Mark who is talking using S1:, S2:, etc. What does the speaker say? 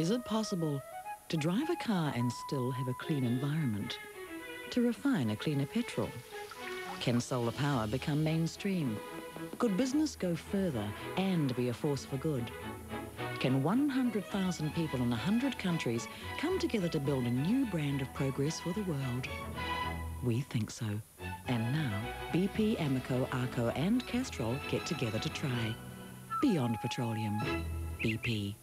S1: Is it possible to drive a car and still have a clean environment? To refine a cleaner petrol? Can solar power become mainstream? Could business go further and be a force for good? Can 100,000 people in 100 countries come together to build a new brand of progress for the world? We think so. And now, BP, Amoco, Arco and Castrol get together to try. Beyond Petroleum. BP.